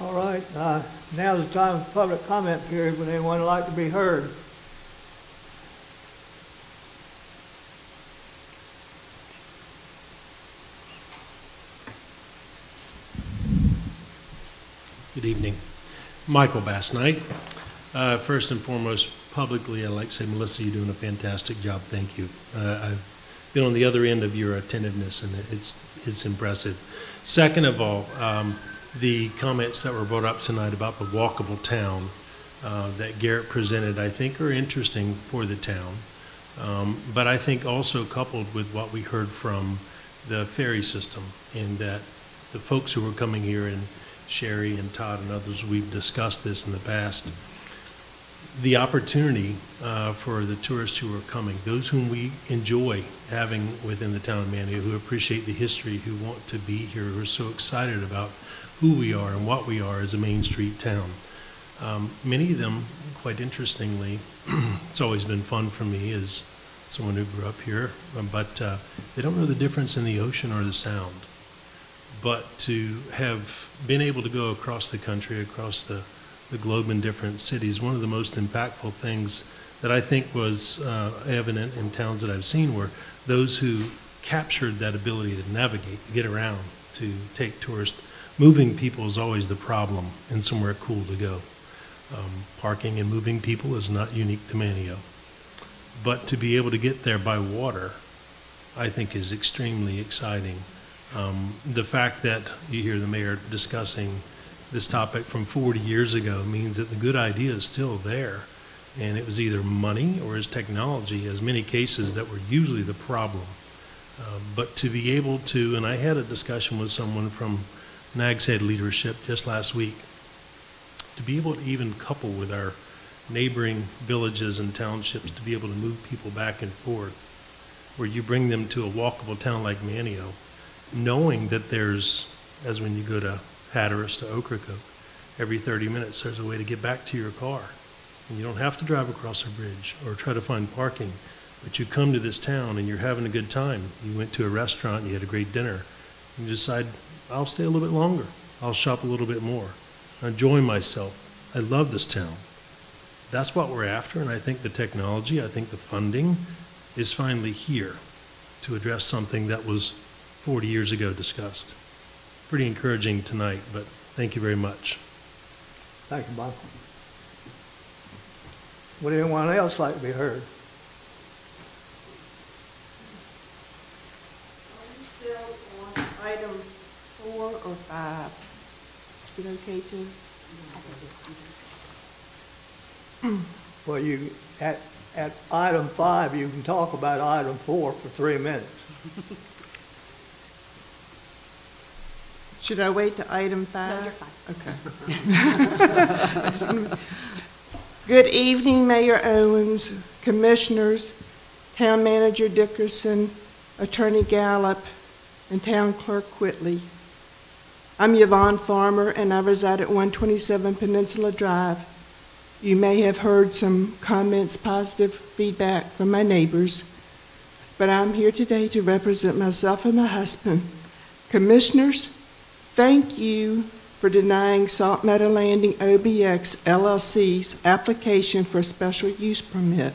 Speaker 7: All right, uh, now's the time for public comment period, would anyone like to be heard?
Speaker 12: Good evening. Michael Bass Knight. Uh, First and foremost, publicly, I'd like to say, Melissa, you're doing a fantastic job. Thank you. Uh, I've been on the other end of your attentiveness, and it's, it's impressive. Second of all, um, the comments that were brought up tonight about the walkable town uh, that Garrett presented, I think are interesting for the town. Um, But I think also coupled with what we heard from the ferry system, in that the folks who were coming here, and Sherry and Todd and others, we've discussed this in the past, the opportunity uh, for the tourists who are coming, those whom we enjoy having within the town of Manteo, who appreciate the history, who want to be here, who are so excited about who we are and what we are as a Main Street town. Um, Many of them, quite interestingly, it's always been fun for me as someone who grew up here, um, but uh, they don't know the difference in the ocean or the sound. But to have been able to go across the country, across the, the globe in different cities, one of the most impactful things that I think was uh, evident in towns that I've seen were those who captured that ability to navigate, to get around, to take tourists. Moving people is always the problem and somewhere cool to go. Um, parking and moving people is not unique to Manteo. But to be able to get there by water, I think is extremely exciting. Um, The fact that you hear the mayor discussing this topic from 40 years ago means that the good idea is still there. And it was either money or as technology, as many cases that were usually the problem. Um, But to be able to, and I had a discussion with someone from Nags Head Leadership just last week, to be able to even couple with our neighboring villages and townships, to be able to move people back and forth, where you bring them to a walkable town like Manteo, knowing that there's, as when you go to Hatteras to Ocracoke, every 30 minutes, there's a way to get back to your car. And you don't have to drive across a bridge or try to find parking. But you come to this town and you're having a good time. You went to a restaurant, you had a great dinner. You decide, I'll stay a little bit longer. I'll shop a little bit more. Enjoy myself. I love this town. That's what we're after, and I think the technology, I think the funding is finally here to address something that was 40 years ago discussed. Pretty encouraging tonight, but thank you very much.
Speaker 7: Thank you, Bob. Would anyone else like to be heard?
Speaker 11: Are you still on item four or five? Is it okay to?
Speaker 7: Well, you, at, at item five, you can talk about item four for three minutes.
Speaker 11: Should I wait to item five?
Speaker 4: No, you're fine.
Speaker 11: Okay. Good evening, Mayor Owens, Commissioners, Town Manager Dickerson, Attorney Gallop, and Town Clerk Whitley. I'm Yvonne Farmer, and I reside at 127 Peninsula Drive. You may have heard some comments, positive feedback from my neighbors, but I'm here today to represent myself and my husband. Commissioners, thank you for denying Salt Meadow Landing OBX LLC's application for a special use permit.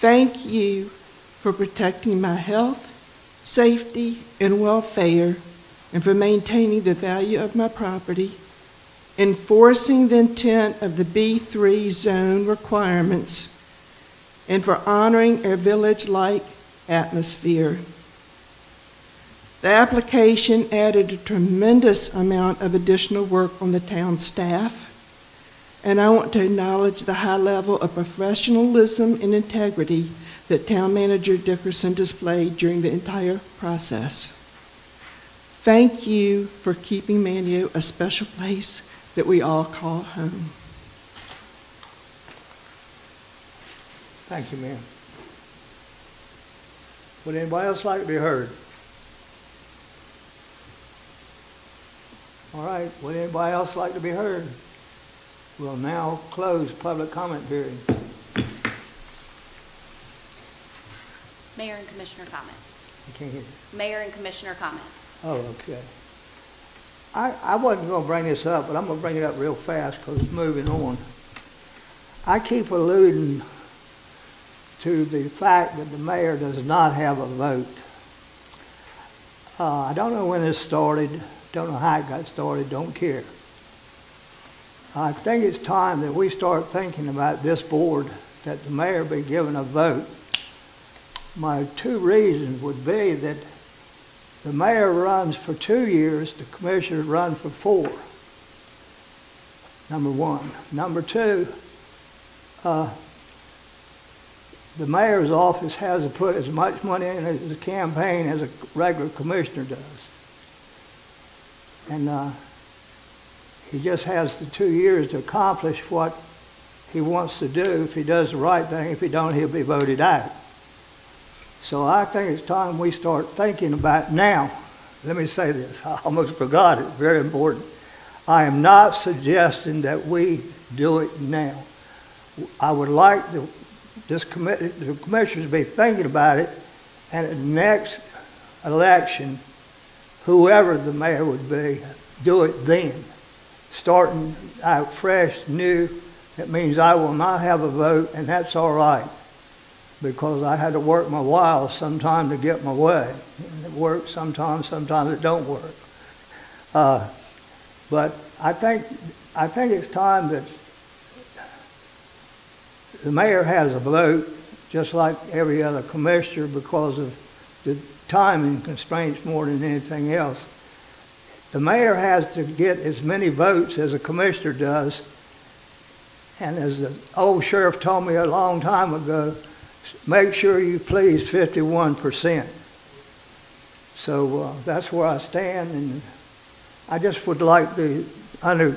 Speaker 11: Thank you for protecting my health, safety, and welfare, and for maintaining the value of my property, enforcing the intent of the B3 zone requirements, and for honoring our village-like atmosphere. The application added a tremendous amount of additional work on the town staff, and I want to acknowledge the high level of professionalism and integrity that Town Manager Dickerson displayed during the entire process. Thank you for keeping Manteo a special place that we all call home.
Speaker 7: Thank you, ma'am. Would anybody else like to be heard? All right, would anybody else like to be heard? We'll now close public comment period.
Speaker 4: Mayor and Commissioner comments.
Speaker 7: I can't hear you.
Speaker 4: Mayor and Commissioner comments.
Speaker 7: Oh, okay. I, I wasn't gonna bring this up, but I'm gonna bring it up real fast because it's moving on. I keep alluding to the fact that the mayor does not have a vote. Uh, I don't know when this started, don't know how it got started, don't care. I think it's time that we start thinking about this board, that the mayor be given a vote. My two reasons would be that the mayor runs for two years, the commissioners run for four. Number one. Number two, uh, the mayor's office has to put as much money in as a campaign as a regular commissioner does. And uh, he just has the two years to accomplish what he wants to do. If he does the right thing, if he don't, he'll be voted out. So I think it's time we start thinking about now. Let me say this, I almost forgot it, very important. I am not suggesting that we do it now. I would like the, this the commissioners to be thinking about it, and at the next election, whoever the mayor would be, do it then. Starting out fresh, new, it means I will not have a vote, and that's all right because I had to work my while sometime to get my way. And it works sometimes, sometimes it don't work. Uh, but I think, I think it's time that the mayor has a vote, just like every other commissioner, because of the timing constraints more than anything else. The mayor has to get as many votes as a commissioner does. And as the old sheriff told me a long time ago, make sure you please 51%. So uh, that's where I stand, and I just would like the, under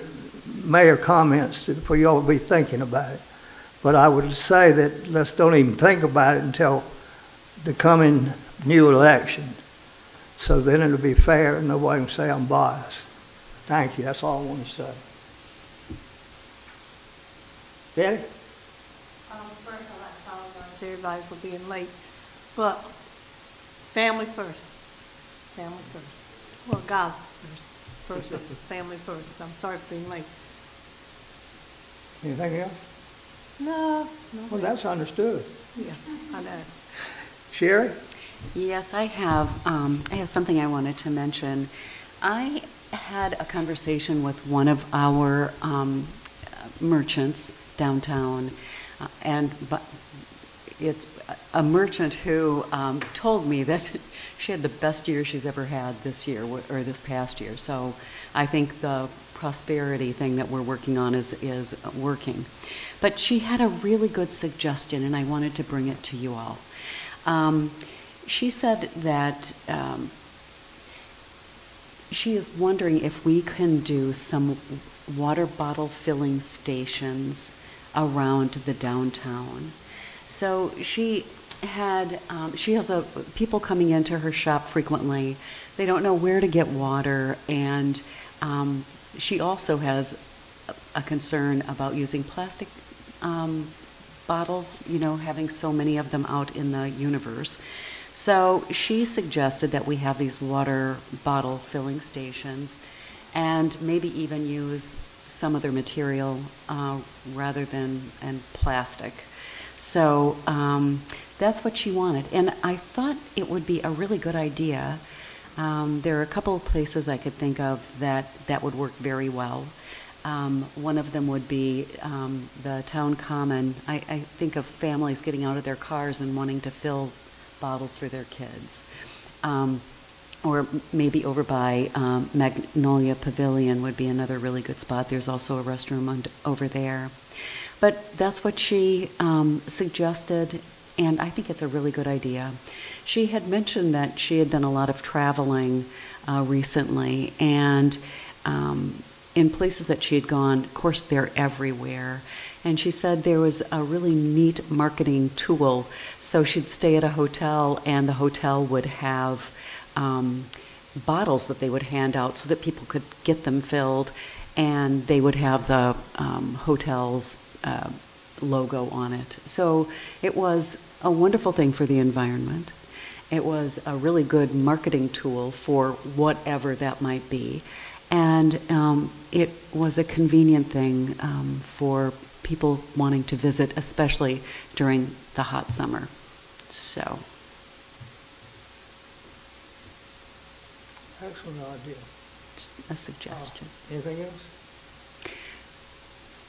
Speaker 7: mayor comments, for y'all to be thinking about it. But I would say that let's don't even think about it until the coming new election. So then it'll be fair and nobody can say I'm biased. Thank you, that's all I want to say. Betty?
Speaker 11: Um, first, I'd like to apologize to everybody for being late, but family first, family first. Well, God first, first, family first. I'm sorry for being late.
Speaker 7: Anything else?
Speaker 11: No, no.
Speaker 7: Well, that's understood.
Speaker 11: Yeah, I know.
Speaker 7: Sherry?
Speaker 2: Yes, I have, um, I have something I wanted to mention. I had a conversation with one of our, um, merchants downtown, uh, and, it's a merchant who, um, told me that she had the best year she's ever had this year, or this past year. So I think the prosperity thing that we're working on is, is working. But she had a really good suggestion, and I wanted to bring it to you all. Um, she said that um, she is wondering if we can do some water bottle filling stations around the downtown. So she had, um, she has a, people coming into her shop frequently. They don't know where to get water, and um, she also has a concern about using plastic um, bottles, you know, having so many of them out in the universe. So she suggested that we have these water bottle filling stations and maybe even use some other material uh, rather than and plastic. So um, that's what she wanted. And I thought it would be a really good idea. Um, there are a couple of places I could think of that that would work very well. Um, one of them would be um, the town common. I, I think of families getting out of their cars and wanting to fill bottles for their kids. Um, or maybe over by um, Magnolia Pavilion would be another really good spot. There's also a restroom over there. But that's what she um, suggested, and I think it's a really good idea. She had mentioned that she had done a lot of traveling uh, recently, and um, in places that she had gone, of course, they're everywhere. And she said there was a really neat marketing tool. So she'd stay at a hotel, and the hotel would have um, bottles that they would hand out so that people could get them filled, and they would have the um, hotel's uh, logo on it. So it was a wonderful thing for the environment. It was a really good marketing tool for whatever that might be. And um, it was a convenient thing um, for people wanting to visit, especially during the hot summer. So,
Speaker 7: Excellent idea.
Speaker 2: just a suggestion.
Speaker 7: Anything else?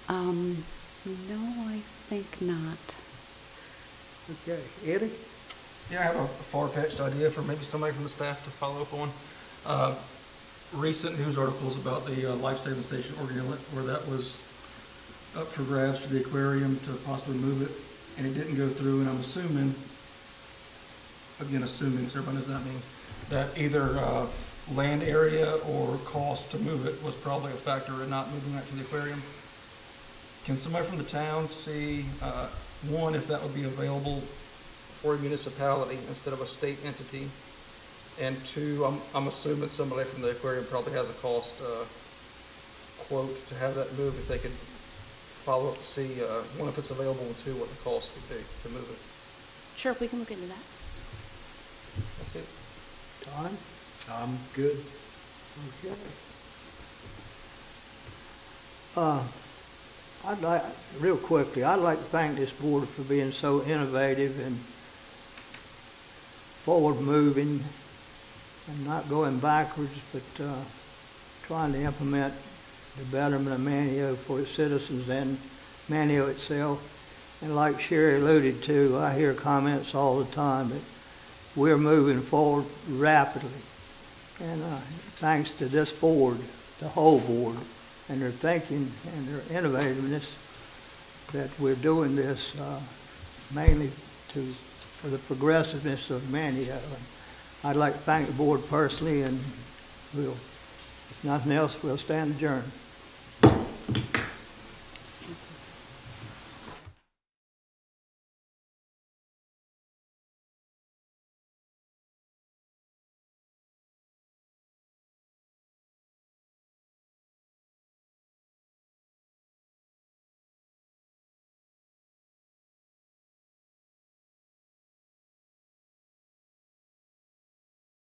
Speaker 2: Um, no, I think not.
Speaker 7: Okay, Eddie?
Speaker 8: Yeah, I have a far-fetched idea for maybe somebody from the staff to follow up on. Uh, Recent news articles about the uh, life-saving station Oregon Inlet, where that was up for grabs for the aquarium to possibly move it, and it didn't go through, and I'm assuming, again, assuming, so everybody knows what that means, that either uh, land area or cost to move it was probably a factor in not moving that to the aquarium. Can somebody from the town see, uh, one, if that would be available for a municipality instead of a state entity? And two, I'm, I'm assuming somebody from the aquarium probably has a cost, uh, quote to have that moved, if they could follow up to see, uh, one, if it's available, and two, what the cost would be to move it.
Speaker 4: Sure, if we can look into that.
Speaker 8: That's it.
Speaker 7: Don?
Speaker 6: I'm good.
Speaker 7: Okay. Uh, I'd like, real quickly, I'd like to thank this board for being so innovative and forward-moving and not going backwards, but uh, trying to implement the betterment of Manteo for its citizens and Manteo itself. And like Sherry alluded to, I hear comments all the time that we're moving forward rapidly. And uh, thanks to this board, the whole board, and their thinking and their innovativeness, that we're doing this uh, mainly to, for the progressiveness of Manteo. And I'd like to thank the board personally, and we'll, if nothing else, we'll stand adjourned.